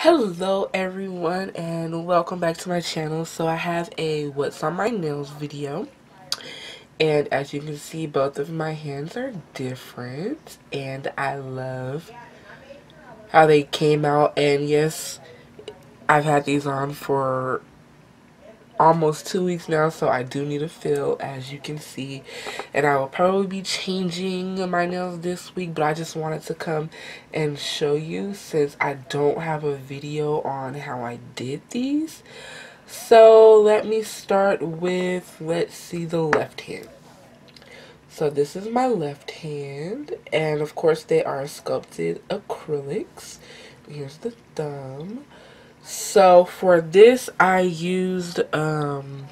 Hello everyone and welcome back to my channel. So I have a what's on my nails video. And as you can see both of my hands are different and I love how they came out and yes I've had these on for almost two weeks now so I do need a fill as you can see. And I will probably be changing my nails this week but I just wanted to come and show you since I don't have a video on how I did these. So let me start with let's see the left hand. So this is my left hand and of course they are sculpted acrylics. Here's the thumb so for this, I used, um,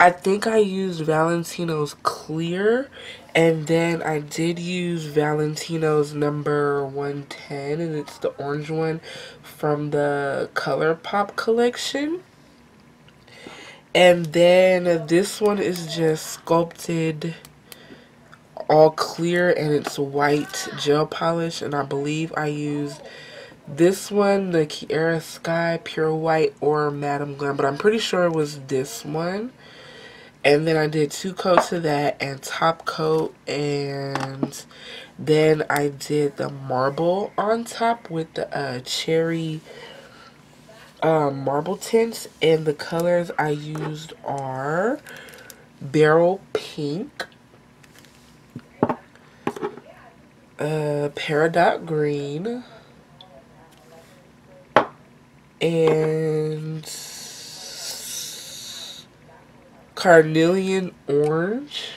I think I used Valentino's Clear. And then I did use Valentino's number 110. And it's the orange one from the ColourPop collection. And then this one is just sculpted all clear and it's white gel polish. And I believe I used this one, the Kiara Sky Pure White or Madam Glam, but I'm pretty sure it was this one. And then I did two coats of that and top coat and then I did the marble on top with the uh, Cheri um, marble tints and the colors I used are Beryl Pink, uh, Peridot Green, and carnelian orange.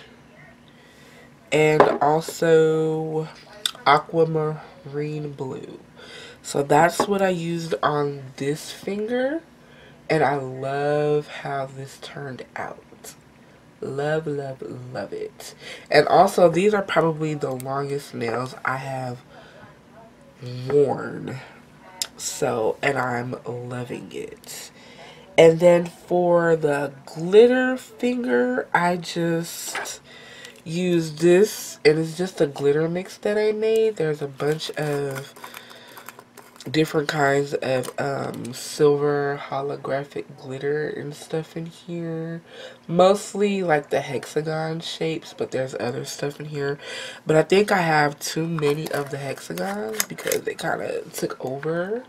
And also aquamarine blue. So that's what I used on this finger. And I love how this turned out. Love love love it. And also these are probably the longest nails I have worn so, and I'm loving it. And then for the glitter finger, I just used this. And it's just a glitter mix that I made. There's a bunch of different kinds of um, silver holographic glitter and stuff in here. Mostly like the hexagon shapes, but there's other stuff in here. But I think I have too many of the hexagons because they kind of took over,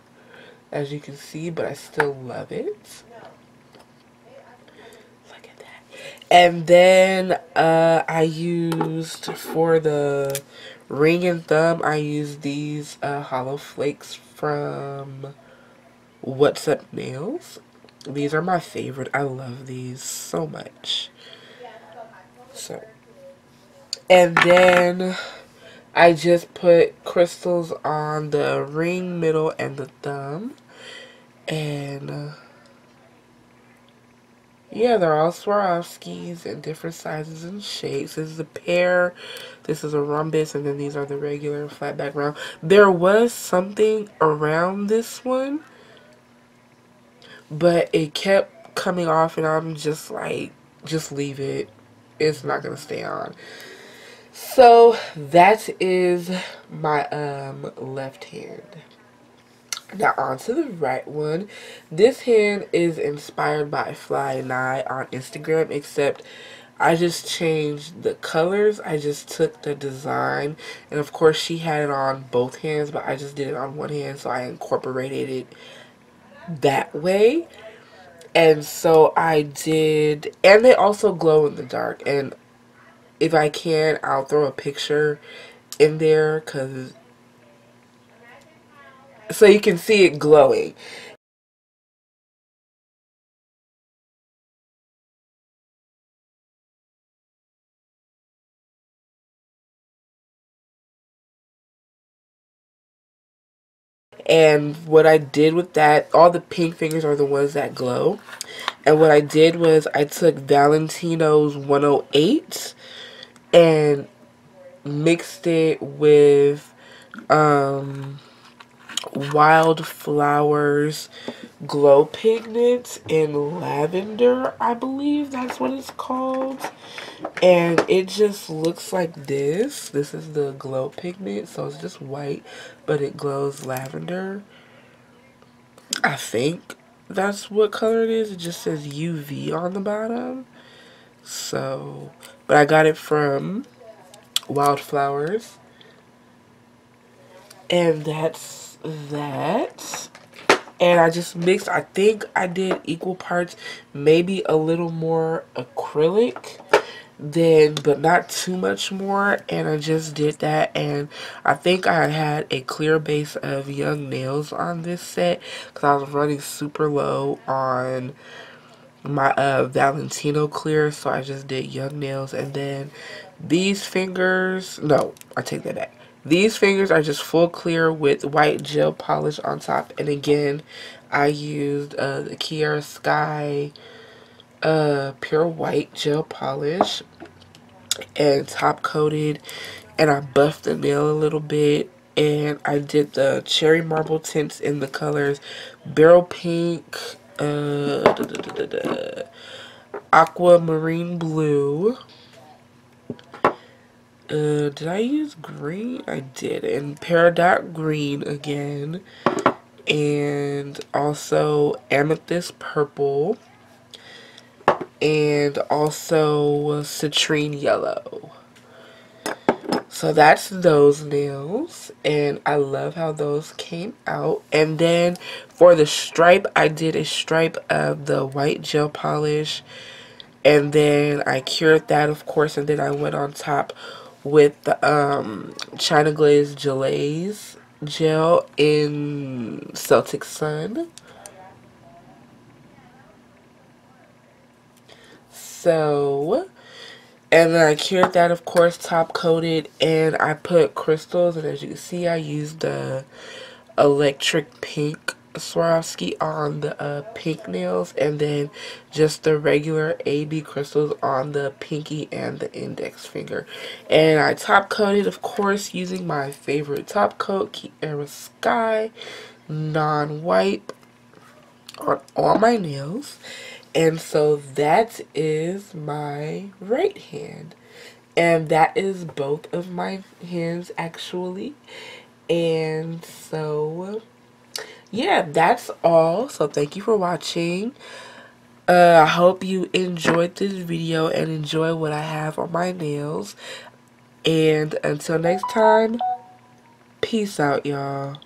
as you can see, but I still love it. Look at that. And then uh, I used for the ring and thumb, I used these uh, holo flakes from What's Up Nails. These are my favorite. I love these so much. So, and then I just put crystals on the ring, middle, and the thumb. And, uh, yeah, they're all Swarovskis in different sizes and shapes. This is a pear, this is a rhombus, and then these are the regular flat background. There was something around this one, but it kept coming off, and I'm just like, just leave it. It's not going to stay on. So, that is my um, left hand. Now on to the right one. This hand is inspired by Fly Nye on Instagram, except I just changed the colors. I just took the design, and of course she had it on both hands, but I just did it on one hand, so I incorporated it that way. And so I did, and they also glow in the dark, and if I can, I'll throw a picture in there, because so you can see it glowing. And what I did with that, all the pink fingers are the ones that glow. And what I did was I took Valentino's 108 and mixed it with um, Wildflowers Glow Pigment in Lavender, I believe that's what it's called. And it just looks like this. This is the glow pigment, so it's just white, but it glows lavender. I think that's what color it is. It just says UV on the bottom. So, but I got it from Wildflowers. And that's that. And I just mixed, I think I did equal parts, maybe a little more acrylic then but not too much more. And I just did that. And I think I had a clear base of young nails on this set because I was running super low on my uh, Valentino clear. So I just did young nails. And then these fingers no I take that back these fingers are just full clear with white gel polish on top and again I used uh, the Kiara Sky uh, pure white gel polish and top coated and I buffed the nail a little bit and I did the Cheri marble tints in the colors beryl pink uh, da, da, da, aquamarine blue uh, did I use green? I did. And Peridot green again. And also amethyst purple and also citrine yellow. So that's those nails and I love how those came out. And then for the stripe, I did a stripe of the white gel polish and then I cured that of course and then I went on top with the um, China Glaze Gelaze gel in Celtic Sun. So, and then I cured that, of course, top coated, and I put crystals, and as you can see, I used the electric pink Swarovski on the uh, pink nails, and then just the regular AB crystals on the pinky and the index finger. And I top coated, of course, using my favorite top coat, Kiara Sky non-wipe on all my nails. And so that is my right hand. And that is both of my hands actually. And so, yeah, that's all. So thank you for watching. Uh, I hope you enjoyed this video and enjoy what I have on my nails. And until next time, peace out, y'all.